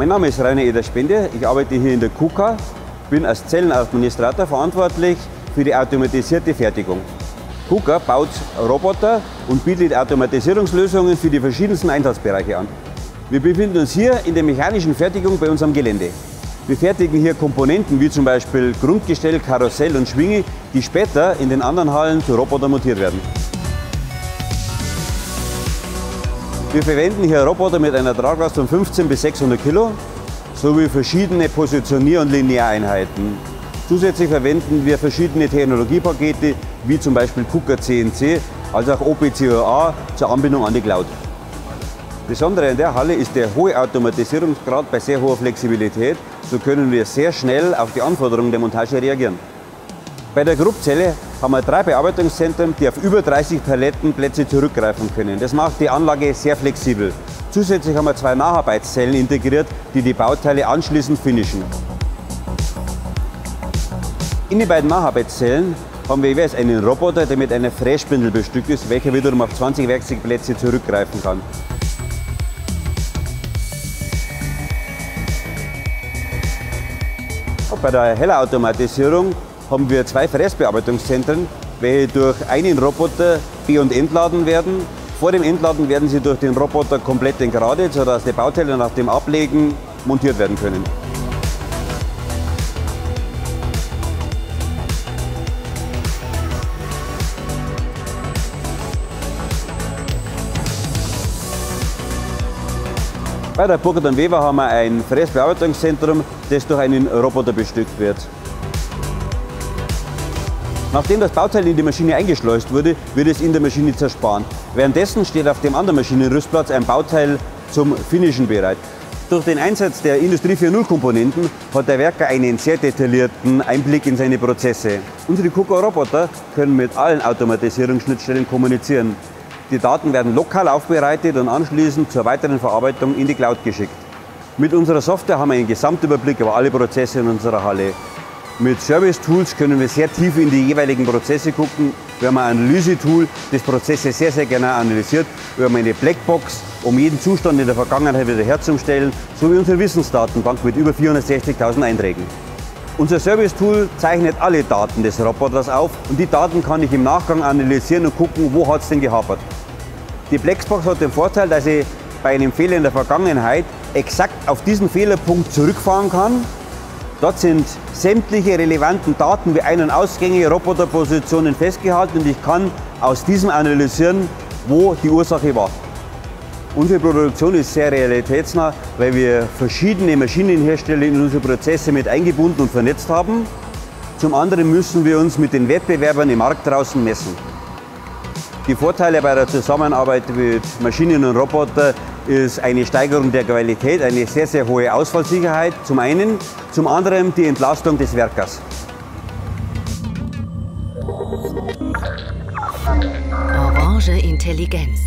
Mein Name ist Rainer Eder Spende. Ich arbeite hier in der KUKA, bin als Zellenadministrator verantwortlich für die automatisierte Fertigung. KUKA baut Roboter und bietet Automatisierungslösungen für die verschiedensten Einsatzbereiche an. Wir befinden uns hier in der mechanischen Fertigung bei unserem Gelände. Wir fertigen hier Komponenten wie zum Beispiel Grundgestell, Karussell und Schwinge, die später in den anderen Hallen zu Robotern montiert werden. Wir verwenden hier Roboter mit einer Traglast von 15 bis 600 Kilo sowie verschiedene Positionier- und Lineareinheiten. Zusätzlich verwenden wir verschiedene Technologiepakete wie zum Beispiel KUKA CNC als auch OPCOA zur Anbindung an die Cloud. Besondere in der Halle ist der hohe Automatisierungsgrad bei sehr hoher Flexibilität. So können wir sehr schnell auf die Anforderungen der Montage reagieren. Bei der Gruppzelle haben wir drei Bearbeitungszentren, die auf über 30 Palettenplätze zurückgreifen können. Das macht die Anlage sehr flexibel. Zusätzlich haben wir zwei Nacharbeitszellen integriert, die die Bauteile anschließend finishen. In den beiden Nacharbeitszellen haben wir jeweils einen Roboter, der mit einer Frässpindel bestückt ist, welcher wiederum auf 20 Werkzeugplätze zurückgreifen kann. Bei der Heller-Automatisierung haben wir zwei Fräsbearbeitungszentren, welche durch einen Roboter be- und entladen werden. Vor dem Entladen werden sie durch den Roboter komplett entgradet, sodass die Bauteile nach dem Ablegen montiert werden können. Bei der Burkhardt und Weber haben wir ein Fräsbearbeitungszentrum, das durch einen Roboter bestückt wird. Nachdem das Bauteil in die Maschine eingeschleust wurde, wird es in der Maschine zerspannt. Währenddessen steht auf dem anderen Maschinenrüstplatz ein Bauteil zum Finishen bereit. Durch den Einsatz der Industrie 4.0 Komponenten hat der Werker einen sehr detaillierten Einblick in seine Prozesse. Unsere KUKA-Roboter können mit allen Automatisierungsschnittstellen kommunizieren. Die Daten werden lokal aufbereitet und anschließend zur weiteren Verarbeitung in die Cloud geschickt. Mit unserer Software haben wir einen Gesamtüberblick über alle Prozesse in unserer Halle. Mit Service Tools können wir sehr tief in die jeweiligen Prozesse gucken. Wir haben ein Analyse-Tool, das Prozesse sehr, sehr genau analysiert. Wir haben eine Blackbox, um jeden Zustand in der Vergangenheit wieder herzustellen, sowie unsere Wissensdatenbank mit über 460.000 Einträgen. Unser Service-Tool zeichnet alle Daten des Roboters auf und die Daten kann ich im Nachgang analysieren und gucken, wo hat es denn gehapert. Die Blackbox hat den Vorteil, dass ich bei einem Fehler in der Vergangenheit exakt auf diesen Fehlerpunkt zurückfahren kann. Dort sind sämtliche relevanten Daten wie Ein- und Ausgänge, Roboterpositionen festgehalten und ich kann aus diesem analysieren, wo die Ursache war. Unsere Produktion ist sehr realitätsnah, weil wir verschiedene Maschinenhersteller in unsere Prozesse mit eingebunden und vernetzt haben. Zum anderen müssen wir uns mit den Wettbewerbern im Markt draußen messen. Die Vorteile bei der Zusammenarbeit mit Maschinen und Robotern ist eine Steigerung der Qualität, eine sehr, sehr hohe Ausfallsicherheit zum einen, zum anderen die Entlastung des Werkers. Orange Intelligenz.